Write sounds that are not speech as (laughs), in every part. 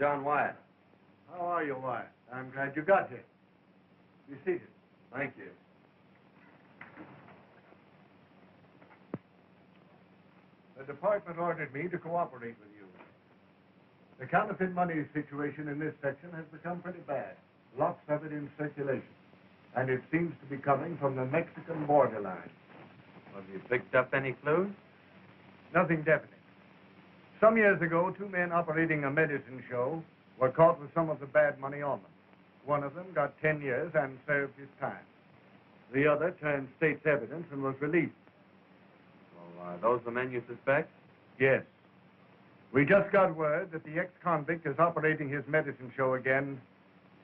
John Wyatt. How are you, Wyatt? I'm glad you got here. Be seated. Thank you. The department ordered me to cooperate with you. The counterfeit money situation in this section has become pretty bad. Lots of it in circulation. And it seems to be coming from the Mexican borderline. Have you picked up any clues? Nothing definite. Some years ago, two men operating a medicine show were caught with some of the bad money on them. One of them got 10 years and served his time. The other turned state's evidence and was released. Well, are those the men you suspect? Yes. We just got word that the ex-convict is operating his medicine show again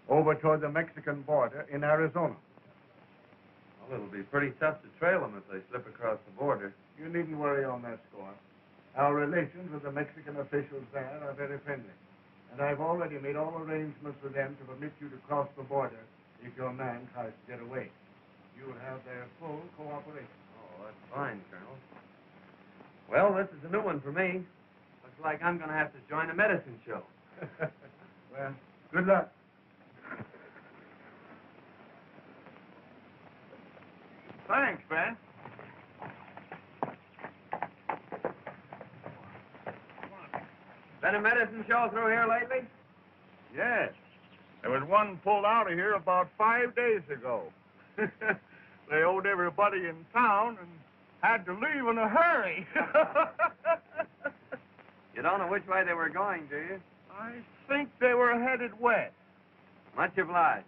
over toward the Mexican border in Arizona. Well, it'll be pretty tough to trail them if they slip across the border. You needn't worry on that score. Our relations with the Mexican officials there are very friendly. And I've already made all arrangements with them to permit you to cross the border if your man tries to get away. You'll have their full cooperation. Oh, that's fine, Colonel. Well, this is a new one for me. Looks like I'm going to have to join a medicine show. (laughs) well, good luck. Thanks, Ben. Been a medicine show through here lately? Yes. There was one pulled out of here about five days ago. (laughs) they owed everybody in town and had to leave in a hurry. (laughs) you don't know which way they were going, do you? I think they were headed west. Much obliged.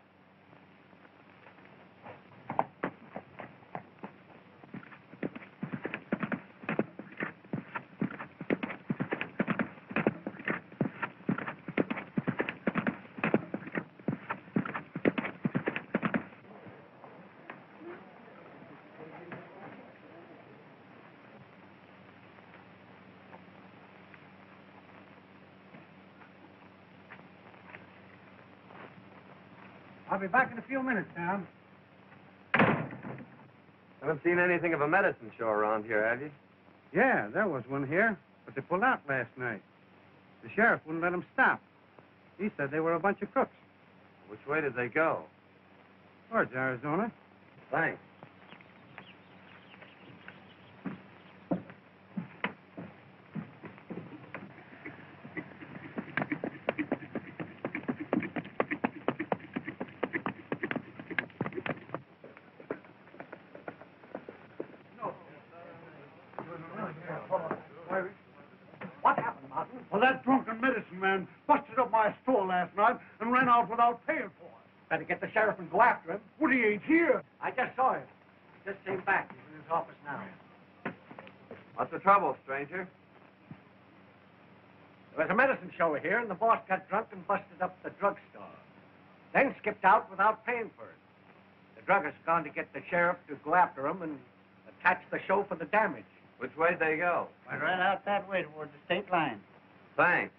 I'll be back in a few minutes, Tom. Haven't seen anything of a medicine show around here, have you? Yeah, there was one here, but they pulled out last night. The sheriff wouldn't let them stop. He said they were a bunch of crooks. Which way did they go? Towards Arizona. Thanks. What happened, Martin? Well, that drunken medicine man busted up my store last night and ran out without paying for it. Better get the sheriff and go after him. Well, he ain't here. I just saw him. Just came back. He's in his office now. What's the trouble, stranger? There was a medicine show here, and the boss got drunk and busted up the drugstore. Then skipped out without paying for it. The druggist's gone to get the sheriff to go after him and attach the show for the damage. Which way'd they go? Went right out that way towards the state line. Thanks.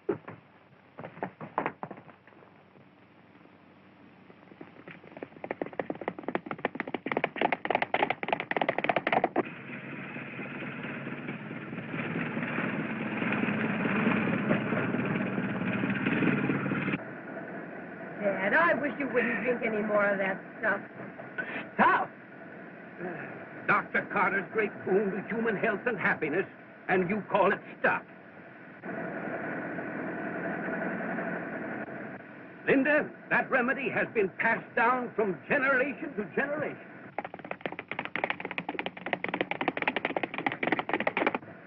Dad, I wish you wouldn't drink any more of that stuff. Stop! Dr. Carter's great boon to human health and happiness, and you call it stuff. Linda, that remedy has been passed down from generation to generation.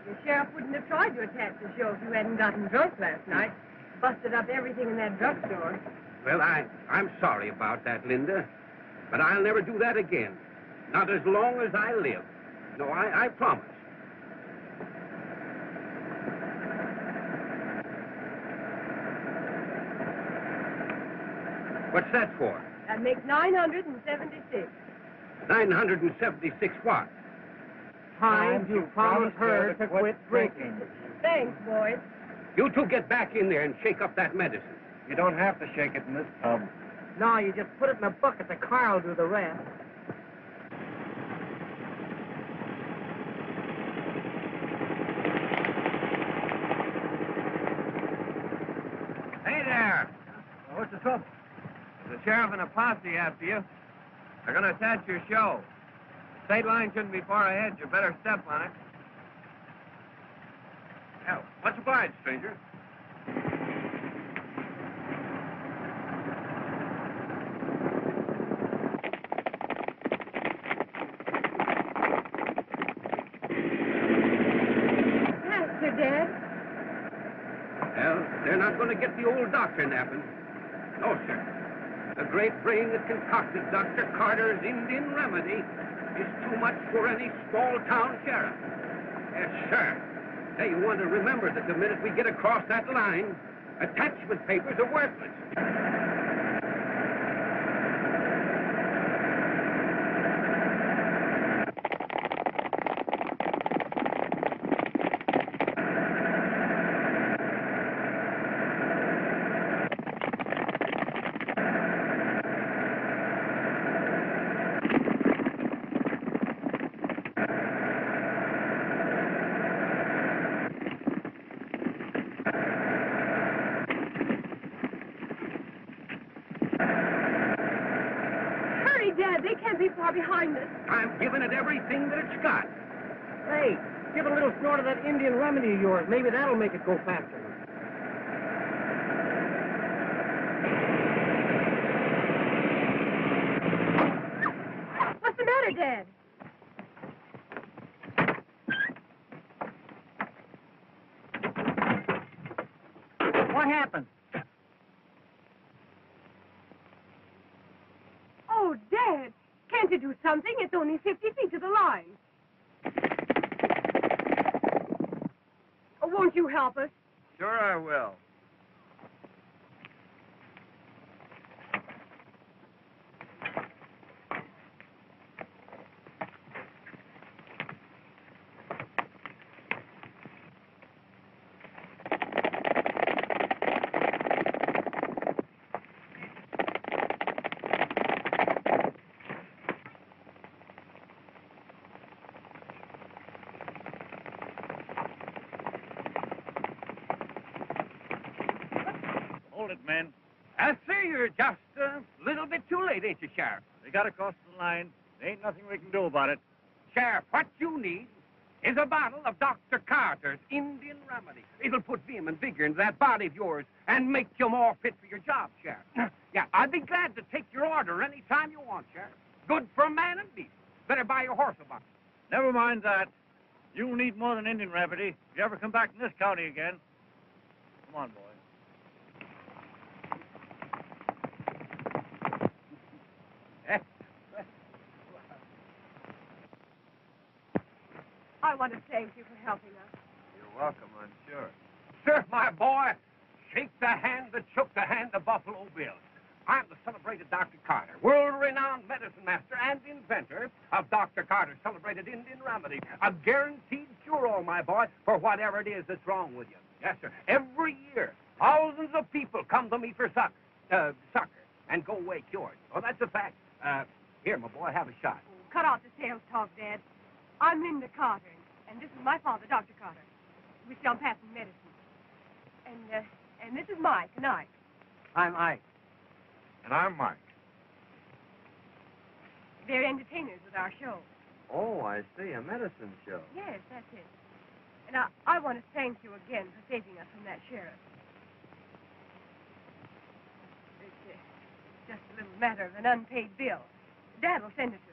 The sheriff wouldn't have tried to attack the show if you hadn't gotten drunk last night. Busted up everything in that drugstore. Well, I, I'm sorry about that, Linda. But I'll never do that again. Not as long as I live. No, I, I promise. What's that for? That makes 976. 976 what? Time to promise her to quit drinking. Thanks, boys. You two get back in there and shake up that medicine. You don't have to shake it in this tub. Um, no, you just put it in a bucket. The car will do the rest. Hey there! What's the trouble? There's a sheriff and a posse after you. They're going to attach your show. The state line shouldn't be far ahead. You better step on it. Yeah, much obliged, stranger. Pastor, Dad. Well, they're not going to doctor napping. No, sir. The great brain that concocted Dr. Carter's Indian remedy is too much for any small town sheriff. Yes, sir. Hey, you want to remember that the minute we get across that line, attachment papers are worthless. Hurry, Dad. They can't be far behind us. I'm giving it everything that it's got. Hey, give it a little snort of that Indian remedy of yours. Maybe that'll make it go faster. What's the matter, Dad? What happened? Oh, Dad. Can't you do something? It's only 50 feet to the line. Oh, won't you help us? Sure I will. Hold it, men. I see you're just a little bit too late, ain't you, Sheriff? They got across the line. There ain't nothing we can do about it. Sheriff, what you need is a bottle of Dr. Carter's Indian remedy. It'll put vim and vigor into that body of yours and make you more fit for your job, Sheriff. (clears throat) yeah, I'd be glad to take your order any time you want, Sheriff. Good for a man and beast. Better buy your horse a bottle. Never mind that. You'll need more than Indian remedy if you ever come back in this county again. Come on, boy. I want to thank you for helping us. You're welcome, I'm sure. Sir, my boy, shake the hand that shook the hand of Buffalo Bill. I'm the celebrated Dr. Carter, world-renowned medicine master and inventor of Dr. Carter's celebrated Indian remedy. A guaranteed cure-all, my boy, for whatever it is that's wrong with you. Yes, sir. Every year, thousands of people come to me for suck, uh, succor and go away cured. Oh, that's a fact. Uh, here, my boy, have a shot. Cut off the sales talk, Dad. I'm Linda Carter, and this is my father, Dr. Carter. We sell patent medicine. And, uh, and this is Mike and Ike. I'm Ike. And I'm Mike. They're entertainers with our show. Oh, I see. A medicine show. Yes, that's it. And I, I want to thank you again for saving us from that sheriff. It's uh, just a little matter of an unpaid bill. Dad will send it to them. Looks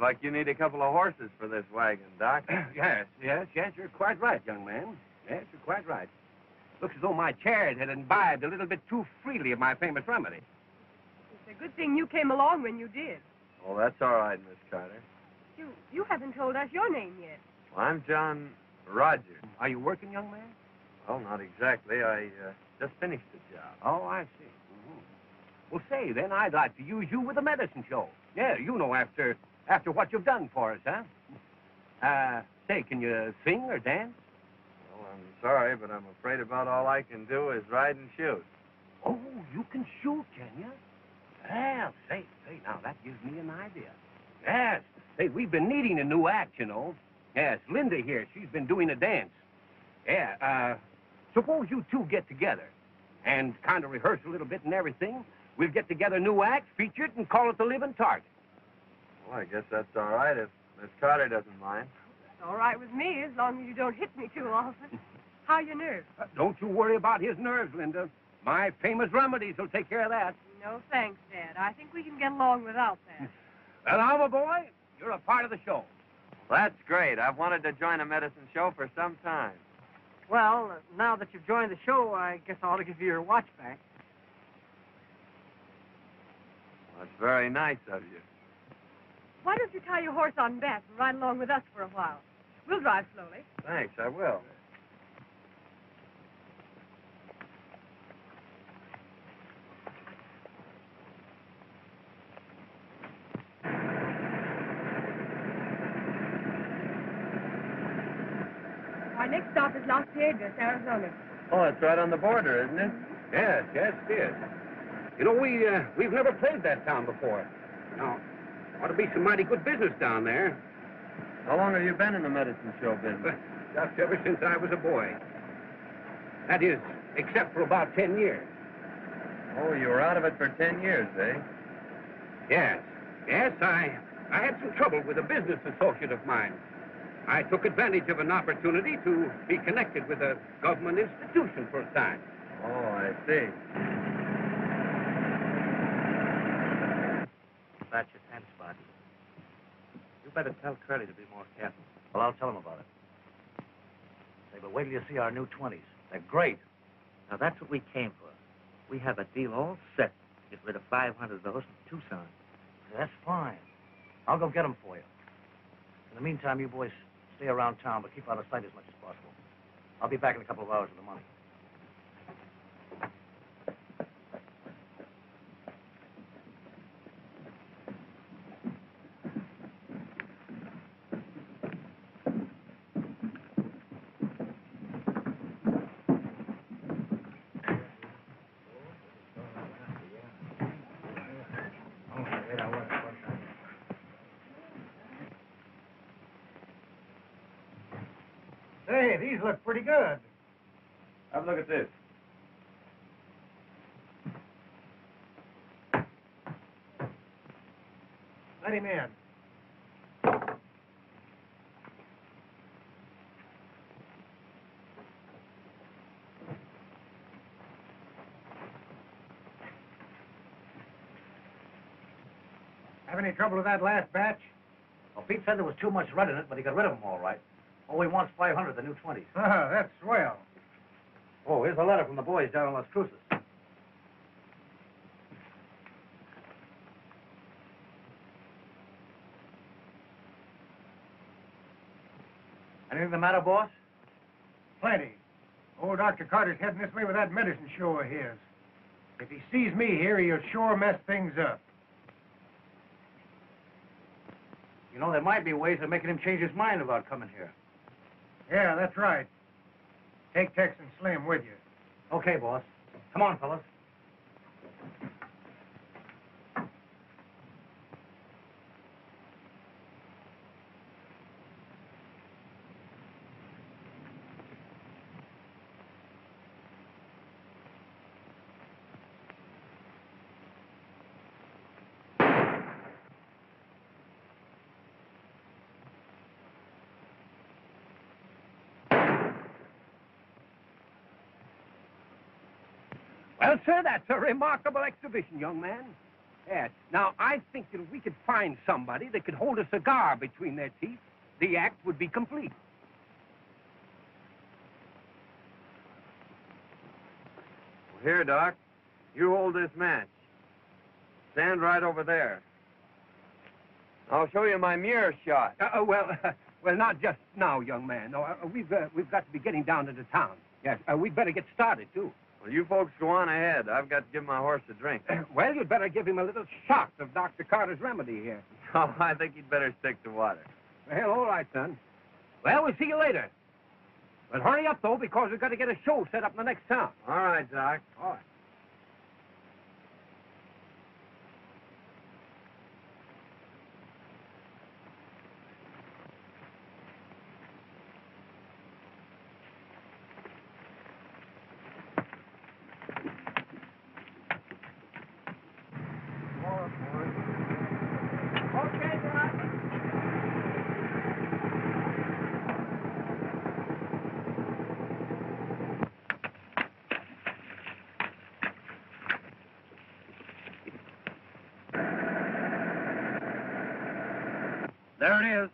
like you need a couple of horses for this wagon, Doc. (clears throat) yes, yes, yes, you're quite right, young man. Yes, you're quite right. Looks as though my chariot had imbibed a little bit too freely of my famous remedy. It's a good thing you came along when you did. Oh, that's all right, Miss Carter. You you haven't told us your name yet. Well, I'm John Rogers. Are you working, young man? Well, not exactly. I uh, just finished the job. Oh, I see. hmm Well, say, then, I'd like to use you with the medicine show. Yeah, you know, after after what you've done for us, huh? Uh, say, can you sing or dance? Well, I'm sorry, but I'm afraid about all I can do is ride and shoot. Oh, you can shoot, can you? Well, say, say, now that gives me an idea. Yes. Say, we've been needing a new act, you know. Yes, Linda here, she's been doing a dance. Yeah, uh, suppose you two get together and kind of rehearse a little bit and everything, we'll get together a new act, feature it, and call it the Living Target. Well, I guess that's all right if Miss Carter doesn't mind. It's all right with me as long as you don't hit me too often. (laughs) How your nerves? Uh, don't you worry about his nerves, Linda. My famous remedies will take care of that. No thanks, Dad. I think we can get along without that. (laughs) Well, now, my boy, you're a part of the show. That's great. I've wanted to join a medicine show for some time. Well, uh, now that you've joined the show, I guess I ought to give you your watch back. Well, that's very nice of you. Why don't you tie your horse on back and ride along with us for a while? We'll drive slowly. Thanks, I will. Our next stop is Las Piedras, Arizona. Oh, it's right on the border, isn't it? Yes, yes, it is. You know, we, uh, we've never played that town before. Now, ought to be some mighty good business down there. How long have you been in the medicine show business? (laughs) Just ever since I was a boy. That is, except for about ten years. Oh, you were out of it for ten years, eh? Yes, yes, I, I had some trouble with a business associate of mine. I took advantage of an opportunity to be connected with a government institution for a time. Oh, I see. That's your ten spot. You better tell Curly to be more careful. Well, I'll tell him about it. Say, but wait till you see our new 20s. They're great. Now, that's what we came for. We have a deal all set. Get rid of 500 of those from Tucson. That's fine. I'll go get them for you. In the meantime, you boys stay around town, but keep out of sight as much as possible. I'll be back in a couple of hours with the money. Hey, these look pretty good. Have a look at this. Let him in. Have any trouble with that last batch? Well, Pete said there was too much red in it, but he got rid of them all right. All he wants 500, the new 20s. (laughs) Oh, ah, that's swell. Oh, here's a letter from the boys down in Las Cruces. Anything the matter, boss? Plenty. Old Dr. Carter's heading this way with that medicine show of his. If he sees me here, he'll sure mess things up. You know, there might be ways of making him change his mind about coming here. Yeah, that's right. Take Tex and Slim with you. Okay, boss. Come on, fellas. Well, sir, that's a remarkable exhibition, young man. Yes. Now, I think that if we could find somebody that could hold a cigar between their teeth, the act would be complete. Well, here, Doc. You hold this match. Stand right over there. I'll show you my mirror shot. Uh, uh, well, (laughs) well, not just now, young man. No, uh, we've uh, we've got to be getting down into town. Yes, uh, we'd better get started too. Well, you folks go on ahead. I've got to give my horse a drink. (clears throat) well, you'd better give him a little shot of Dr. Carter's remedy here. (laughs) Oh, I think he'd better stick to water. Well, all right, son. Well, we'll see you later. But hurry up, though, because we've got to get a show set up in the next town. All right, Doc. All right. There it is.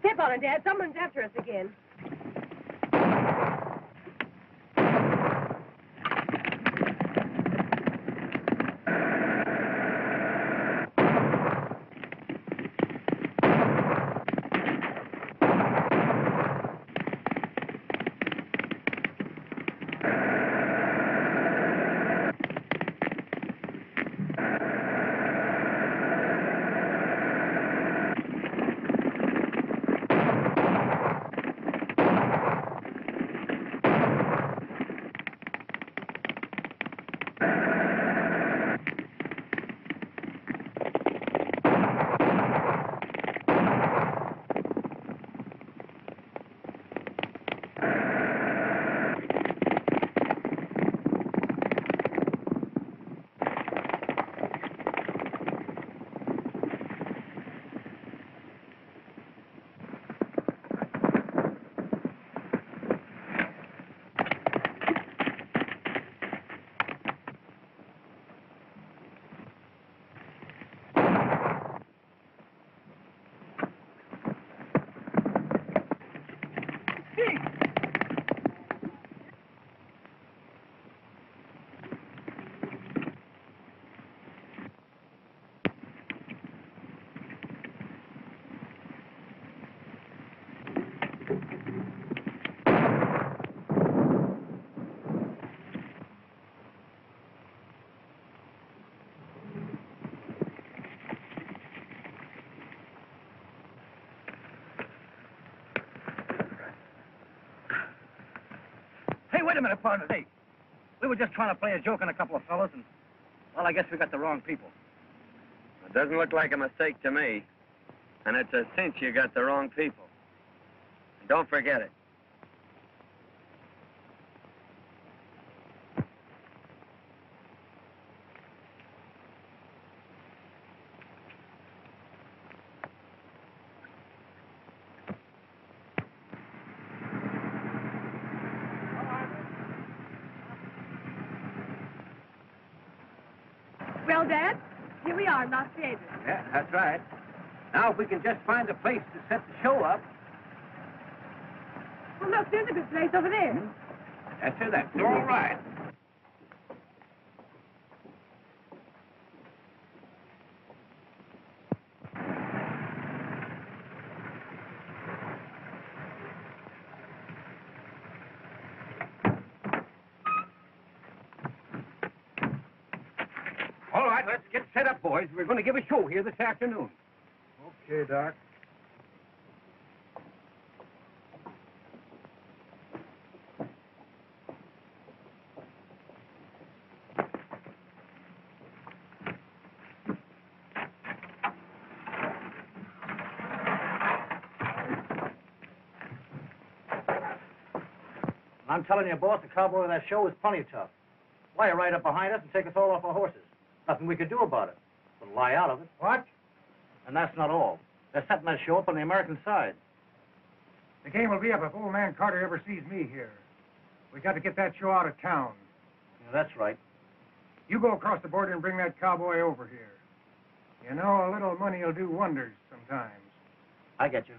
Step on Dad. Someone's after us again. Hey, wait a minute, partner. Hey, we were just trying to play a joke on a couple of fellas, and, well, I guess we got the wrong people. It doesn't look like a mistake to me. And it's a cinch you got the wrong people. And don't forget it. Well, Dad, here we are in Las Vegas. Yeah, that's right. Now, if we can just find a place to set the show up. Well, look, there's a good place over there. Hmm? That's it. That's all right. All right, let's boys. We're going to give a show here this afternoon. Okay, Doc. I'm telling you, boss, the cowboy in that show is plenty tough. Why, right up behind us and take us all off our horses. Nothing we could do about it. But lie out of it. What? And that's not all. They're setting that show up on the American side. The game will be up if old man Carter ever sees me here. We got to get that show out of town. Yeah, that's right. You go across the border and bring that cowboy over here. You know, a little money will do wonders sometimes. I get you.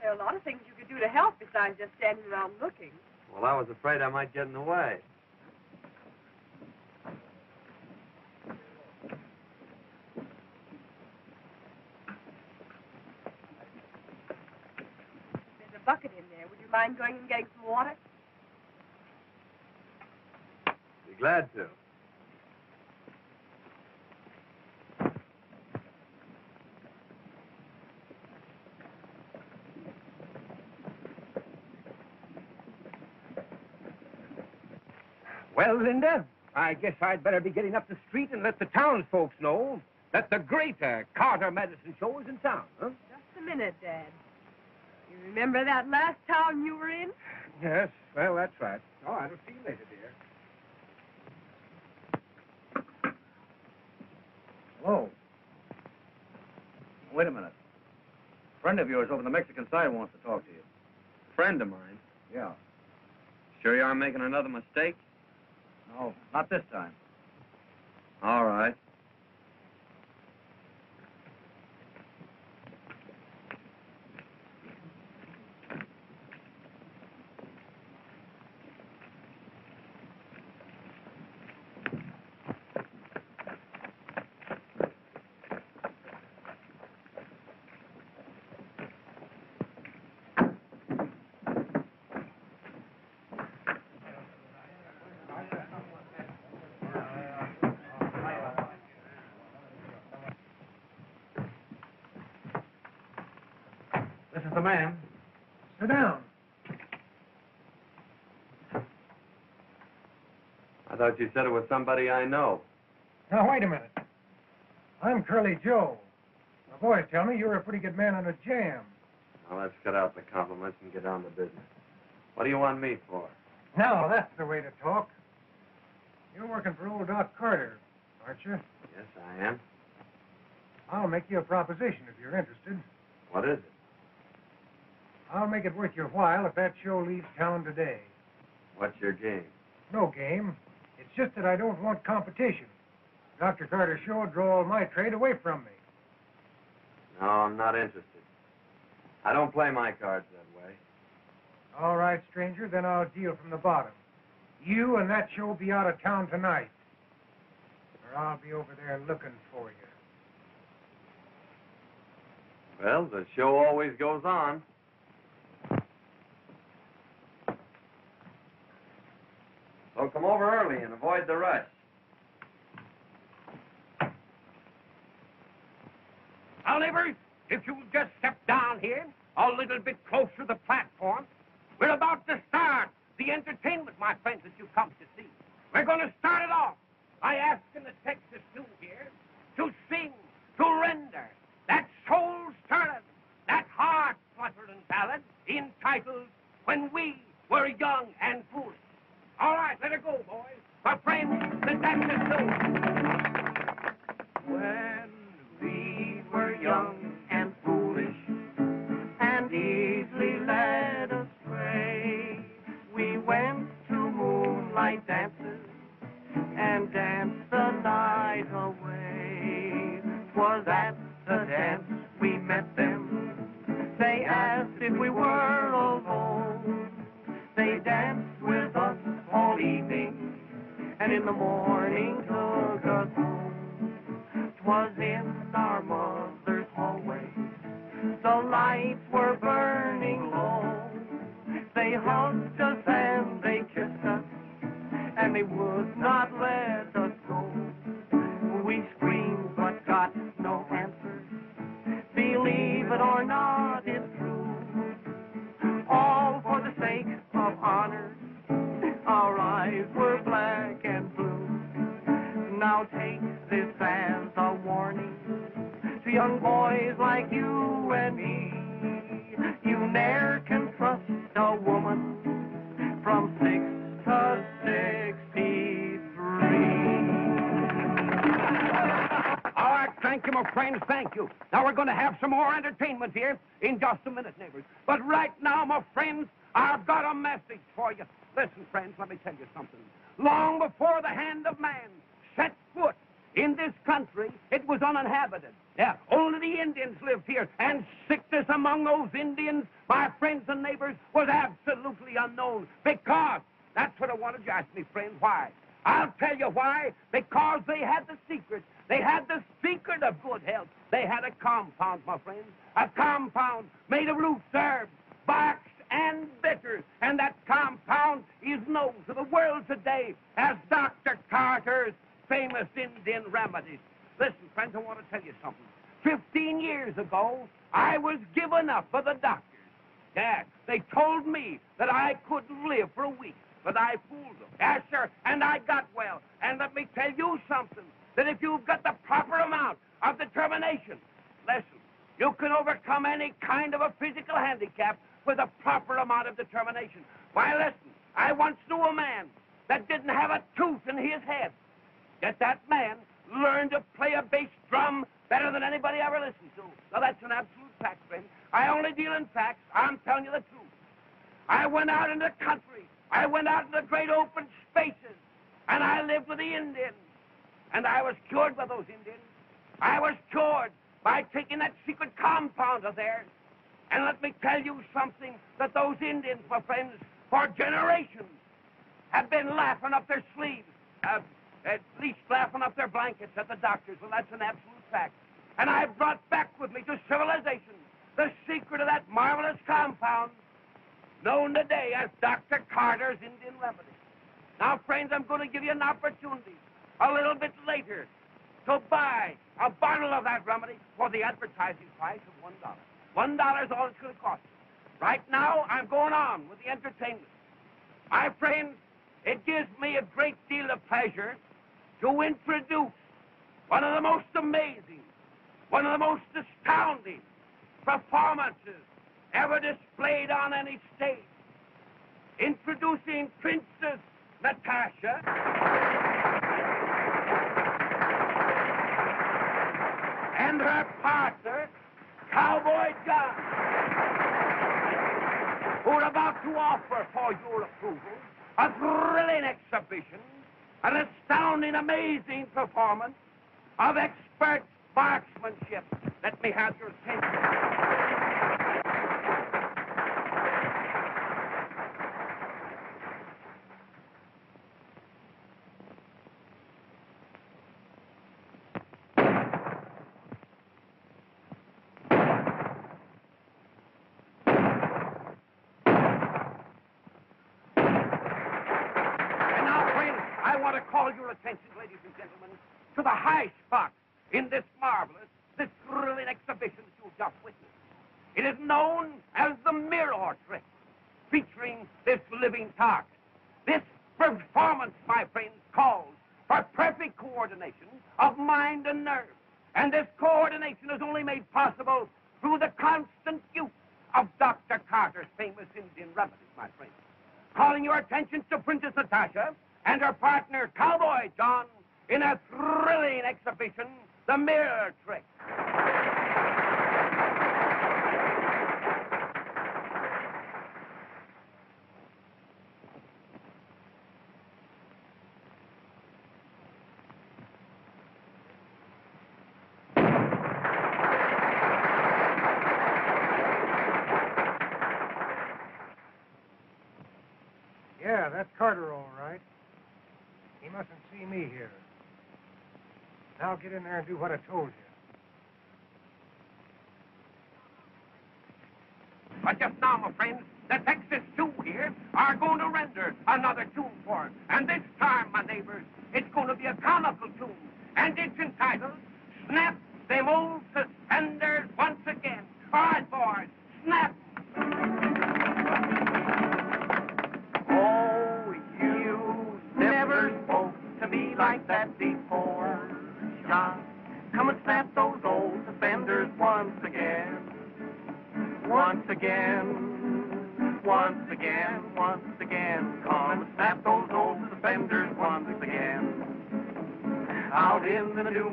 There are a lot of things you could do to help besides just standing around looking. Well, I was afraid I might get in the way. There's a bucket in there. Would you mind going and getting some water? Be glad to. Well, Linda, I guess I'd better be getting up the street and let the townsfolk know that the greater Carter Medicine Show is in town, huh? Just a minute, Dad. You remember that last town you were in? Yes, well, that's right. All right, I'll see you later, dear. Hello. Wait a minute. A friend of yours over on the Mexican side wants to talk to you. A Friend of mine. Yeah. Sure you aren't making another mistake? No, not this time. All right. This is the man. Sit down. I thought you said it was somebody I know. Now, wait a minute. I'm Curly Joe. My boys tell me you're a pretty good man on a jam. Now, let's cut out the compliments and get down to business. What do you want me for? Now, that's the way to talk. You're working for old Doc Carter, aren't you? Yes, I am. I'll make you a proposition if you're interested. What is it? I'll make it worth your while if that show leaves town today. What's your game? No game. It's just that I don't want competition. Dr. Carter's show draw all my trade away from me. No, I'm not interested. I don't play my cards that way. All right, stranger, then I'll deal from the bottom. You and that show be out of town tonight. Or I'll be over there looking for you. Well, the show always goes on. So come over early and avoid the rush. Oliver, if you'll just step down here a little bit closer to the platform, we're about to start the entertainment, my friends, that you've come to see. We're going to start it off by asking the Texas New here to sing, to render that soul-stirring, that heart-fluttering ballad entitled When We Were Young and Foolish. All right, let it go, boys. My friends, the Texas New. When we were young and foolish and easily led astray, we went to moonlight dances and danced the night away. Was at the dance we met them. They asked if we were alone. They danced with us all evening and in the morning took us home. 'Twas in our mother's hallway. The lights were burning low. They hugged us and they kissed us, and they would not let us go. We screamed but got no answer. Believe it or not, going to have some more entertainment here in just a minute, neighbors. But right now, my friends, I've got a message for you. Listen, friends, let me tell you something. Long before the hand of man set foot in this country, it was uninhabited. Yeah, only the Indians lived here, and sickness among those Indians, my friends and neighbors, was absolutely unknown. Because, that's what I wanted you to ask me, friend, why? I'll tell you why. Because they had the secret. They had the secret of good health. They had a compound, my friends. A compound made of roots, herbs, barks, and bitters. And that compound is known to the world today as Dr. Carter's famous Indian remedies. Listen, friends, I want to tell you something. Fifteen years ago, I was given up by the doctors. Yeah, they told me that I couldn't live for a week, but I fooled them. Yes, sir, and I got well. And let me tell you something. That if you've got the proper amount of determination, listen, you can overcome any kind of a physical handicap with a proper amount of determination. Why, listen, I once knew a man that didn't have a tooth in his head. Yet that man learned to play a bass drum better than anybody ever listened to. Now, that's an absolute fact, friend. I only deal in facts. I'm telling you the truth. I went out in the country. I went out in the great open spaces. And I lived with the Indians. And I was cured by those Indians. I was cured by taking that secret compound of theirs. And let me tell you something that those Indians, my friends, for generations, have been laughing up their sleeves. Uh, at least laughing up their blankets at the doctors. Well, that's an absolute fact. And I've brought back with me to civilization the secret of that marvelous compound known today as Dr. Carter's Indian Remedy. Now, friends, I'm going to give you an opportunity a little bit later to buy a bottle of that remedy for the advertising price of one dollar. One dollar is all it's going to cost. Right now, I'm going on with the entertainment. My friends, it gives me a great deal of pleasure to introduce one of the most amazing, one of the most astounding performances ever displayed on any stage. Introducing Princess Natasha. And her partner, Cowboy John, who are about to offer for your approval a thrilling exhibition, an astounding, amazing performance of expert marksmanship. Let me have your attention. And now, friends, I want to call your attention, ladies and gentlemen, to the high spot in this marvelous, this thrilling exhibition that you've just witnessed. It is known as the mirror trick, featuring this living target. This performance, my friends, calls for perfect coordination of mind and nerve. And this coordination is only made possible through the constant use of Dr. Carter's famous Indian remedies, my friends calling your attention to Princess Natasha and her partner, Cowboy John, in a thrilling exhibition, The Mirror Trick. Yeah, that's Carter, all right. He mustn't see me here. Now get in there and do what I told you. But just now, my friends, the Texas Two here are going to render another tune for us. And this time, my neighbors, it's going to be a comical tune. And it's entitled Snap Them Old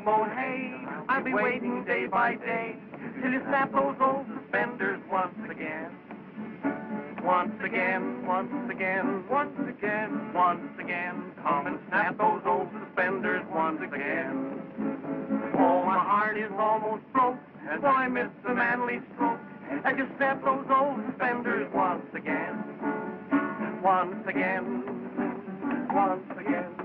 mown hay, I'll be waiting day by day till you snap those old suspenders once again. Once again, once again, once again, once again. Come and snap those old suspenders once again. Oh, my heart is almost broke as I miss the manly stroke. As you snap those old suspenders once again. Once again, once again.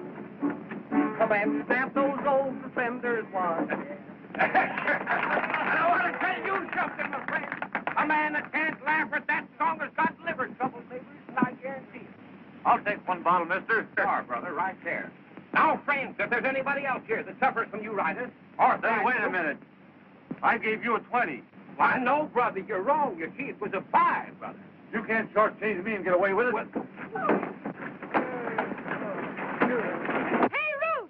Come and snap those old suspenders once again. (laughs) and I want to tell you something, my friend. A man that can't laugh at that song has got liver trouble, neighbors, and I guarantee it. I'll take one bottle, mister. Sure, brother, right there. Now, friends, if there's anybody else here that suffers from you, uritis, or Say, wait a minute. I gave you a 20. Why, no, brother, you're wrong. You see, it was a five, brother. You can't shortchange me and get away with it. Hey, Ruth!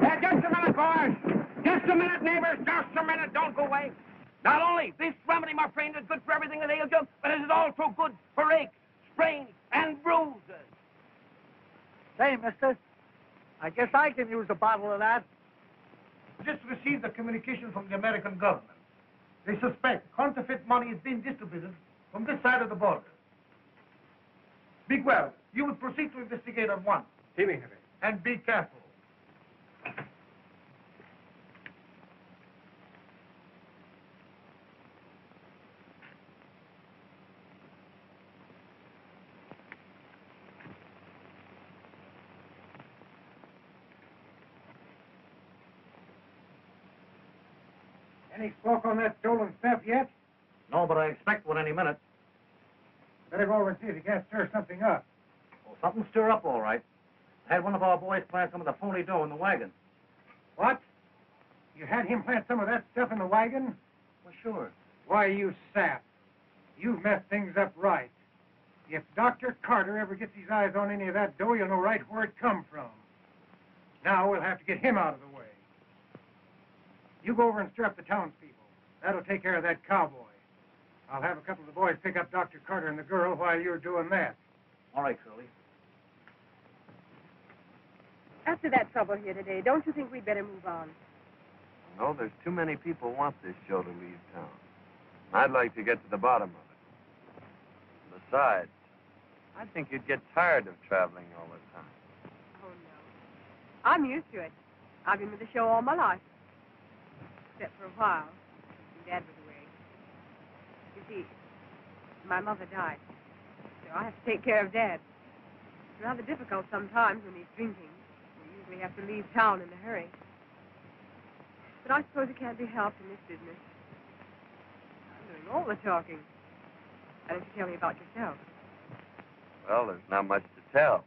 Yeah, just a minute, boys. Just a minute, neighbors. Just a minute. Don't go away. Not only this remedy, my friend, is good for everything that ails you, but it is also good for aches, sprains, and bruises. Say, mister, I guess I can use a bottle of that. Just received a communication from the American government. They suspect counterfeit money is being distributed from this side of the border. Bigwell, you will proceed to investigate at once. And be careful. Any smoke on that stolen stuff yet? No, but I expect one any minute. Better go over and see if you can't stir something up. Well, something stir up all right. I had one of our boys plant some of the phony dough in the wagon. What? You had him plant some of that stuff in the wagon? Well, sure. Why, you sap. You've messed things up right. If Dr. Carter ever gets his eyes on any of that dough, you'll know right where it come from. Now we'll have to get him out of the way. You go over and stir up the townspeople. That'll take care of that cowboy. I'll have a couple of the boys pick up Dr. Carter and the girl while you're doing that. All right, Curly. After that trouble here today, don't you think we'd better move on? No, there's too many people want this show to leave town. I'd like to get to the bottom of it. Besides, I think you'd get tired of traveling all the time. Oh, no. I'm used to it. I've been with the show all my life. Except for a while. when Dad was away. You see, my mother died. So I have to take care of Dad. It's rather difficult sometimes when he's drinking. We usually have to leave town in a hurry. But I suppose it can't be helped in this business. I'm doing all the talking. Why don't you tell me about yourself? Well, there's not much to tell.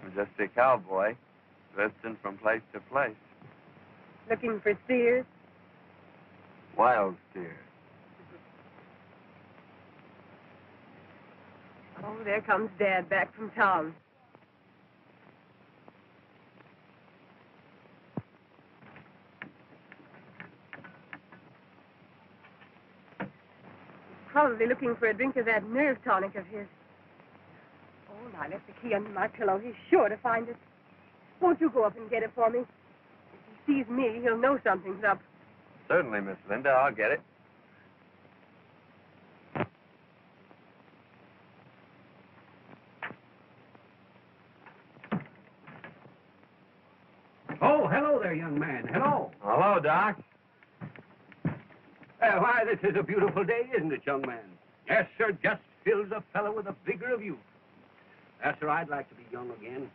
I'm just a cowboy, drifting from place to place. Looking for steers? Wild steers. Oh, there comes Dad back from town. He's probably looking for a drink of that nerve tonic of his. Oh, I left the key under my pillow. He's sure to find it. Won't you go up and get it for me? If he sees me, he'll know something's up. Certainly, Miss Linda. I'll get it. Oh, hello there, young man. Hello. Hello, Doc. Uh, why, this is a beautiful day, isn't it, young man? Yes, sir, just fills a fellow with a vigor of youth. Yes, sir, I'd like to be young again.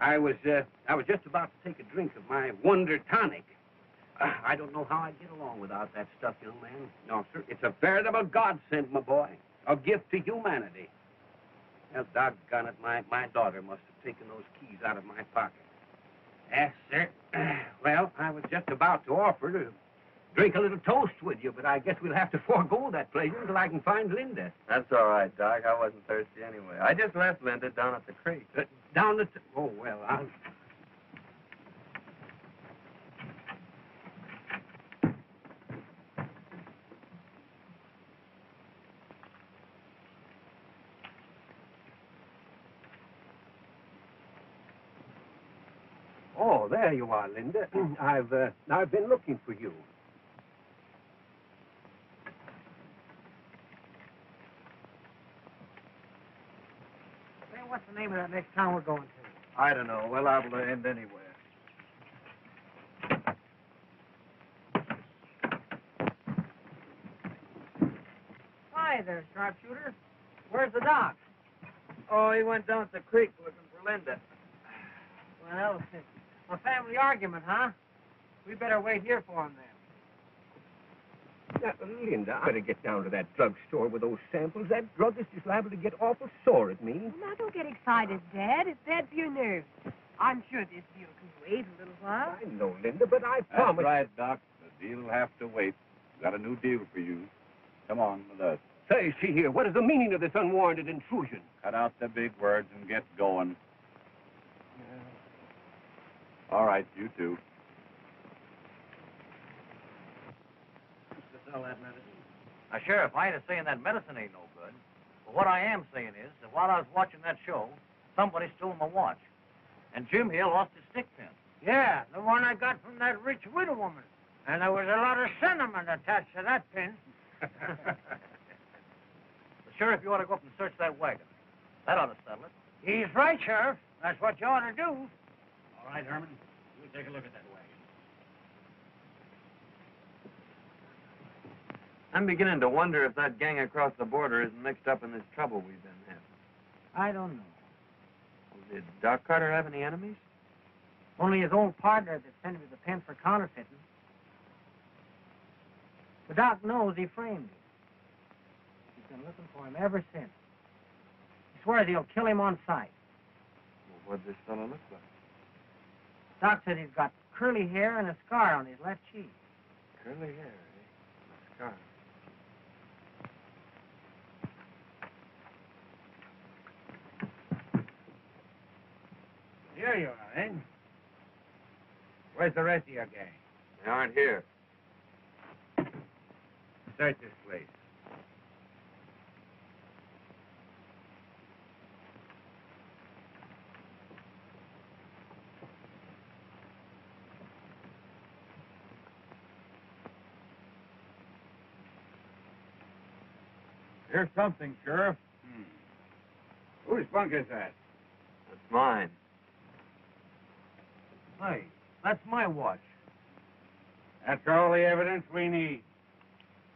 I was, uh, I was just about to take a drink of my Wonder Tonic. I don't know how I'd get along without that stuff, young man. No, sir, it's a veritable godsend, my boy. A gift to humanity. Well, doggone it, my, my daughter must have taken those keys out of my pocket. Yes, sir. (clears throat) Well, I was just about to offer to drink a little toast with you, but I guess we'll have to forego that pleasure until I can find Linda. That's all right, Doc. I wasn't thirsty anyway. I just left Linda down at the creek. Uh, down the... Oh, well, I'll... Oh, there you are, Linda. (clears throat) I've uh, I've been looking for you. Say, what's the name of that next town we're going to? I don't know. We're liable to end anywhere. Hi there, sharpshooter. Where's the doc? Oh, he went down to the creek looking for Linda. Well, a family argument, huh? We better wait here for him then. Now, Linda, I better get down to that drugstore with those samples. That druggist is liable to get awful sore at me. Now, don't get excited, Dad. It's bad for your nerves. I'm sure this deal can wait a little while. I know, Linda, but I promise... That's promised. right, Doc. The deal will have to wait. Got a new deal for you. Come on with us. Say, see here, what is the meaning of this unwarranted intrusion? Cut out the big words and get going. All right, you two. to sell that medicine. Now, Sheriff, I ain't a saying that medicine ain't no good. But what I am saying is that while I was watching that show, somebody stole my watch. And Jim here lost his stick pin. Yeah, the one I got from that rich widow woman. And there was a lot of sentiment attached to that pin. (laughs) The sheriff, you ought to go up and search that wagon. That ought to settle it. He's right, Sheriff. That's what you ought to do. All right, Herman. We'll take a look at that wagon. I'm beginning to wonder if that gang across the border isn't mixed up in this trouble we've been having. I don't know. Did Doc Carter have any enemies? Only his old partner that sent him to the pen for counterfeiting. The doc knows he framed him. He's been looking for him ever since. He swears he'll kill him on sight. Well, what'd this fellow look like? Doc said he's got curly hair and a scar on his left cheek. Curly hair, eh? A scar. Here you are, eh? Where's the rest of your gang? They aren't here. Search this place. Here's something, Sheriff. Hmm. Whose bunk is that? That's mine. Hey, that's my watch. That's all the evidence we need.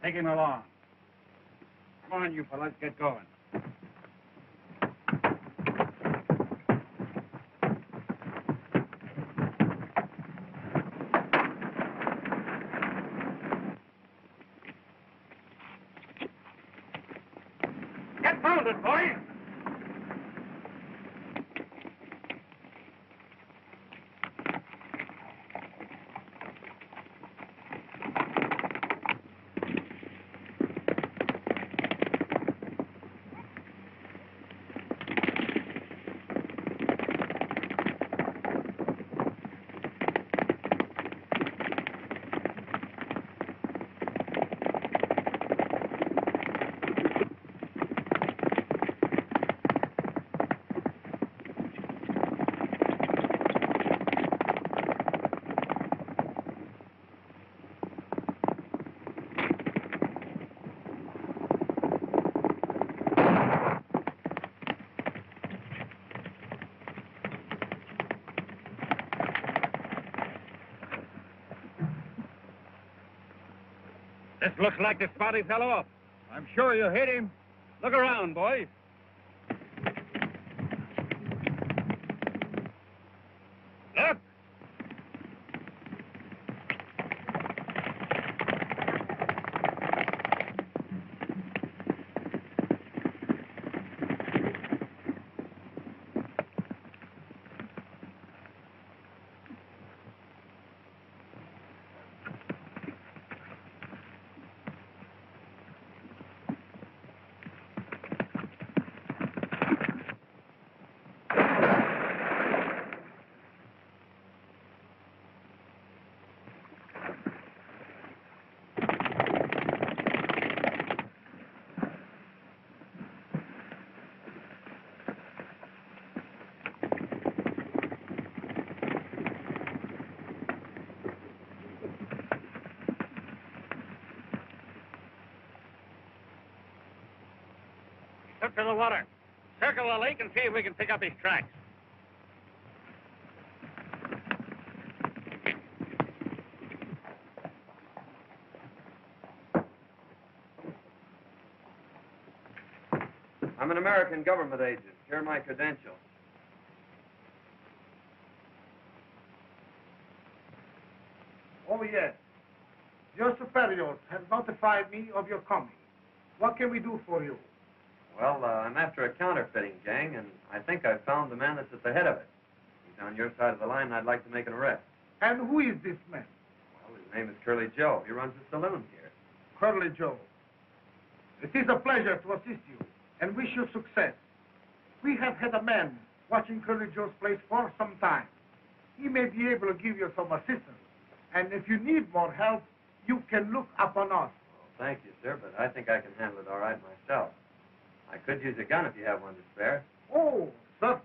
Take him along. Come on, you fellas, get going. Get mounted, boys! This looks like the spot he fell off. I'm sure you hit him. Look around, boys. Look! Took to the water. Circle the lake and see if we can pick up his tracks. I'm an American government agent. Here are my credentials. Oh, yes. Your superiors have notified me of your coming. What can we do for you? Well, uh, I'm after a counterfeiting gang, and I think I've found the man that's at the head of it. He's on your side of the line, and I'd like to make an arrest. And who is this man? Well, his name is Curly Joe. He runs a saloon here. Curly Joe. It is a pleasure to assist you and wish you success. We have had a man watching Curly Joe's place for some time. He may be able to give you some assistance. And if you need more help, you can look upon us. Thank you, sir, but I think I can handle it all right myself. I could use a gun if you have one to spare. Oh, certainly.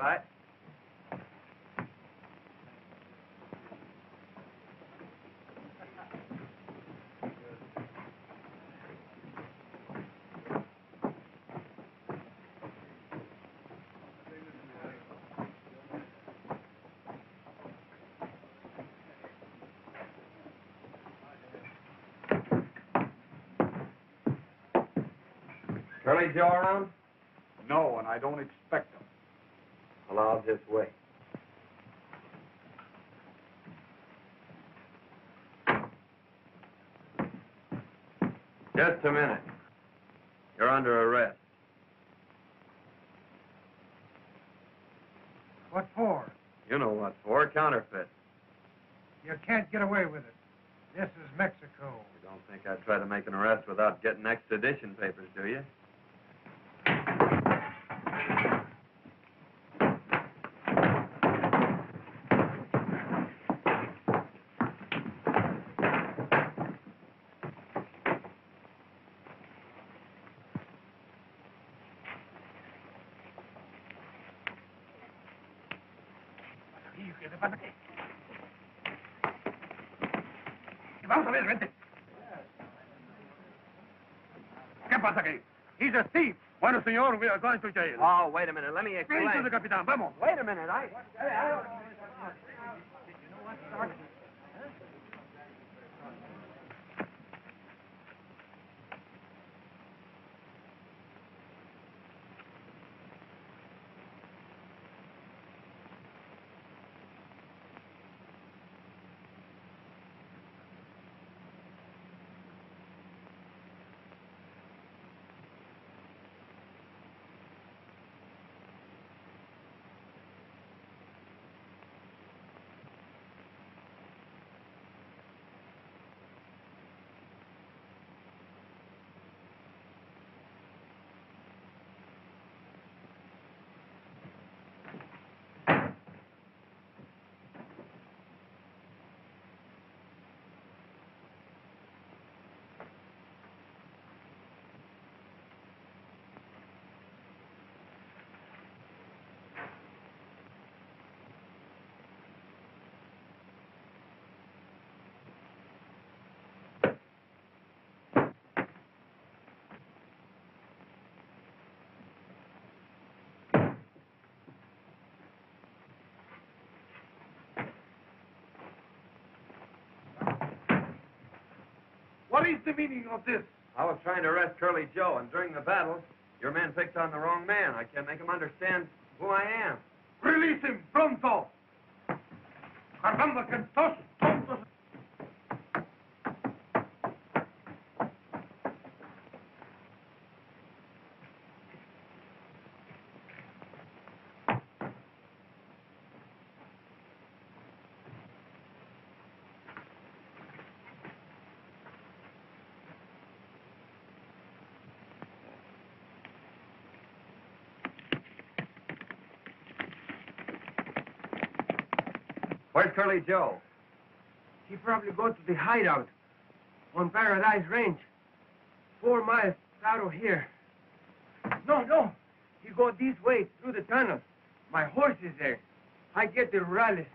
Right. Curly Joe around? No, and I don't expect them. Well, I'll just wait. Just a minute. You're under arrest. What for? You know what for. Counterfeit. You can't get away with it. This is Mexico. You don't think I'd try to make an arrest without getting extradition papers, do you? Vamos a ver, vente. ¿Qué pasa aquí? He's a thief. Bueno, señor, we are going to jail. Oh, wait a minute. Let me explain. Capitán, vamos. Wait a minute. I. What is the meaning of this? I was trying to arrest Curly Joe, and during the battle, your man picked on the wrong man. I can't make him understand who I am. Release him, pronto! Caramba, que estos tontos... Where's Curly Joe? He probably go to the hideout on Paradise Range, four miles out of here. No, no, he go this way through the tunnel. My horse is there. I get the rurales.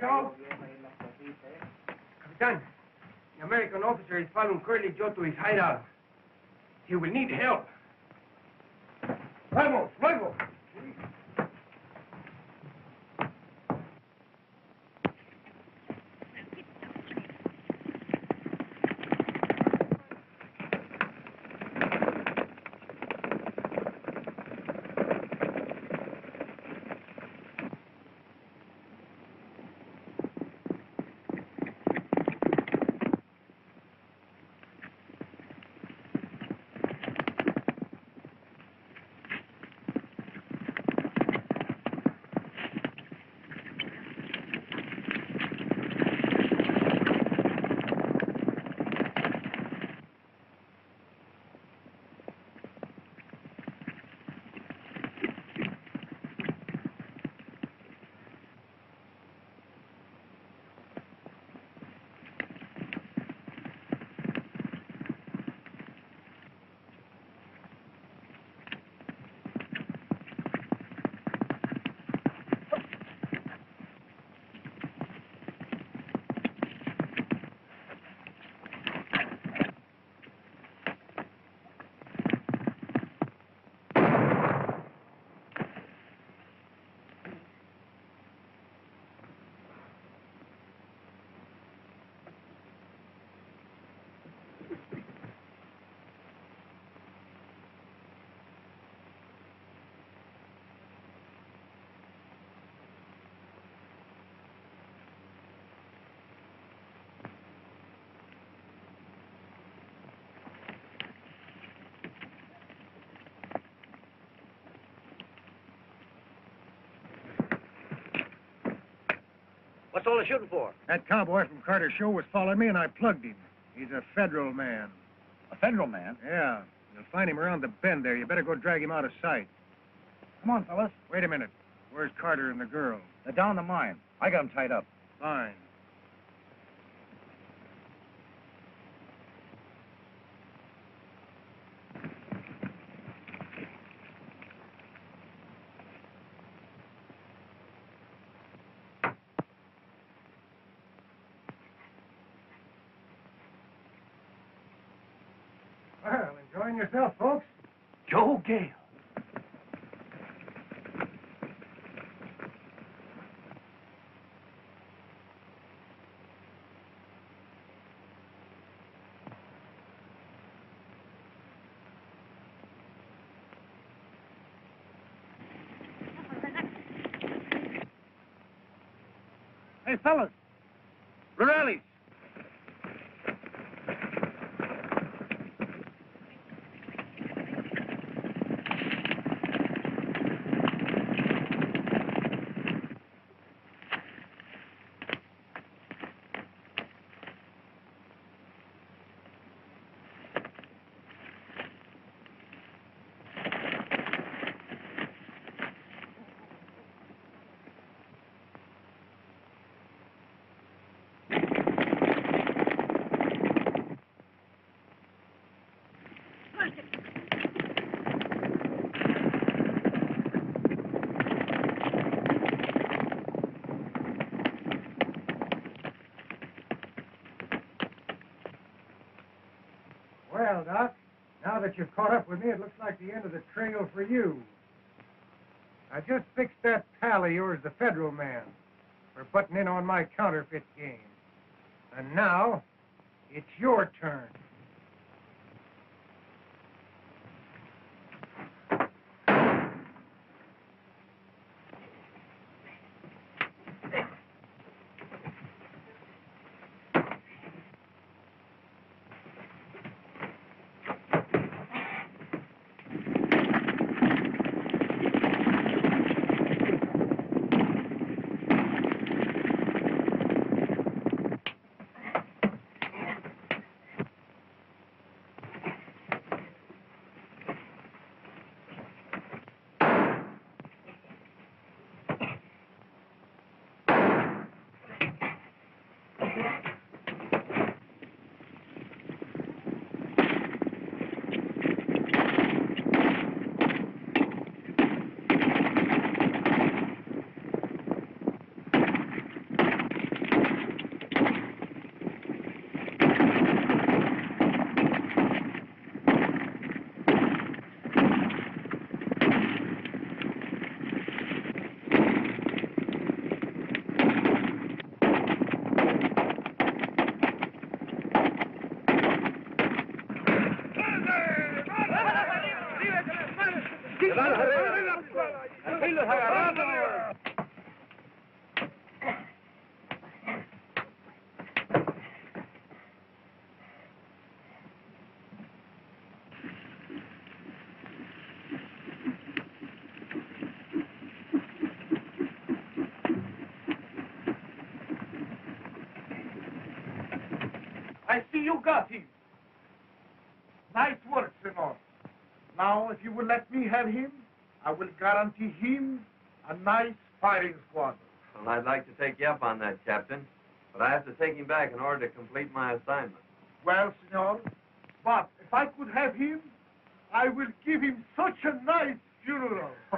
Joe? Capitan, the Officer is following Curly Joe to his hideout. He will need help. Vamos, What's all the shooting for? That cowboy from Carter's show was following me, and I plugged him. He's a federal man. A federal man? Yeah. You'll find him around the bend there. You better go drag him out of sight. Come on, fellas. Wait a minute. Where's Carter and the girl? They're down the mine. I got them tied up. Fine. Yourself, folks? Joe Gale. Hey, fellas. Rurales. Well, Doc, now you've caught up with me, it looks like the end of the trail for you. I just fixed that pal of yours, the federal man, for butting in on my counterfeit game. And now, it's your turn. I see you got him. Nice work, Senor. Now, if you will let me have him, I will guarantee him a nice firing squad. Well, I'd like to take you up on that, Captain. But I have to take him back in order to complete my assignment. Well, Senor, but if I could have him, I will give him such a nice funeral. (laughs) (laughs)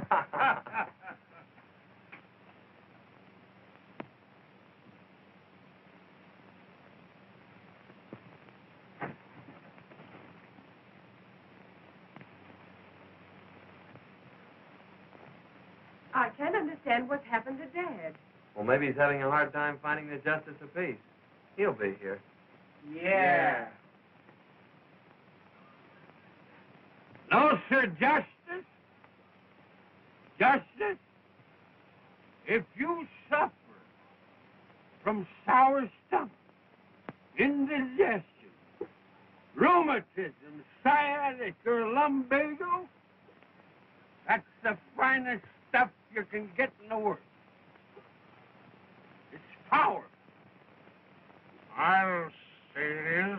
I can't understand what's happened to Dad. Well, maybe he's having a hard time finding the justice of peace. He'll be here. yeah. No, sir, justice. Justice. If you suffer from sour stomach, indigestion, rheumatism, sciatic, or lumbago, that's the finest stuff you can get in the world. It's power. I'll say it is.